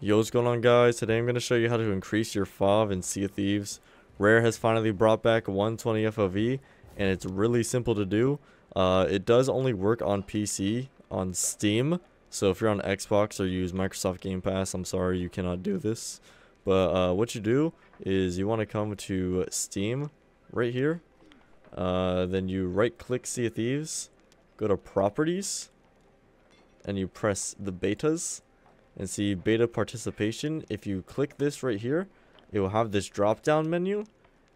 Yo, what's going on guys? Today I'm going to show you how to increase your FOV in Sea of Thieves. Rare has finally brought back 120 FOV and it's really simple to do. Uh, it does only work on PC, on Steam. So if you're on Xbox or use Microsoft Game Pass, I'm sorry you cannot do this. But uh, what you do is you want to come to Steam right here. Uh, then you right click Sea of Thieves, go to Properties, and you press the betas and see beta participation. If you click this right here, it will have this drop down menu.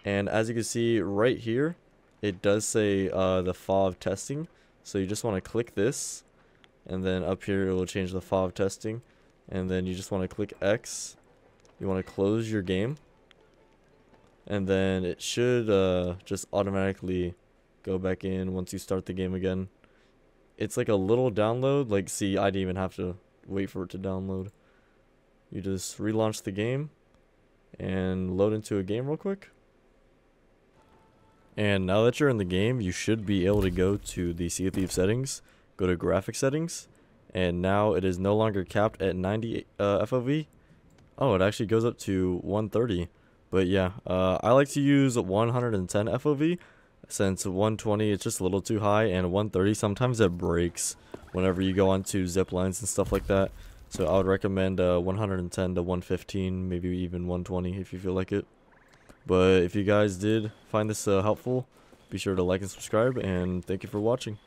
And as you can see right here, it does say uh, the FOV testing. So you just want to click this and then up here it will change the FOV testing. And then you just want to click X. You want to close your game. And then it should uh, just automatically go back in once you start the game again. It's like a little download. Like, see, I didn't even have to wait for it to download. You just relaunch the game and load into a game real quick. And now that you're in the game, you should be able to go to the Sea of Thieves settings, go to graphic settings, and now it is no longer capped at 90 uh, FOV. Oh, it actually goes up to 130. But yeah, uh, I like to use 110 FOV since 120 is just a little too high and 130 sometimes it breaks whenever you go onto zip lines and stuff like that. So I would recommend uh, 110 to 115, maybe even 120 if you feel like it. But if you guys did find this uh, helpful, be sure to like and subscribe, and thank you for watching.